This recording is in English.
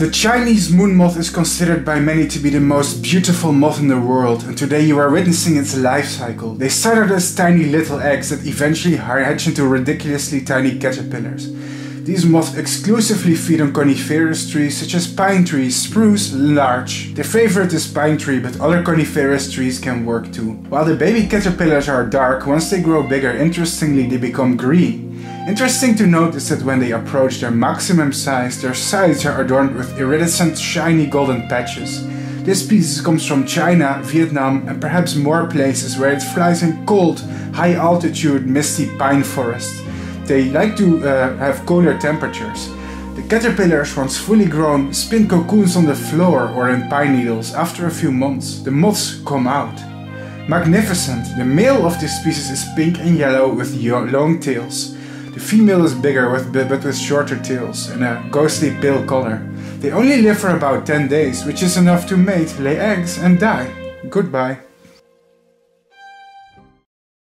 The Chinese moon moth is considered by many to be the most beautiful moth in the world, and today you are witnessing its life cycle. They started as tiny little eggs that eventually hatch into ridiculously tiny caterpillars. These moths exclusively feed on coniferous trees such as pine trees, spruce, larch. Their favorite is pine tree, but other coniferous trees can work too. While the baby caterpillars are dark, once they grow bigger, interestingly they become green. Interesting to note is that when they approach their maximum size, their sides are adorned with iridescent shiny golden patches. This species comes from China, Vietnam and perhaps more places where it flies in cold, high altitude, misty pine forests. They like to uh, have colder temperatures. The caterpillars, once fully grown, spin cocoons on the floor or in pine needles. After a few months, the moths come out. Magnificent! The male of this species is pink and yellow with long tails. The female is bigger with, but with shorter tails and a ghostly pale color. They only live for about 10 days, which is enough to mate, lay eggs and die. Goodbye.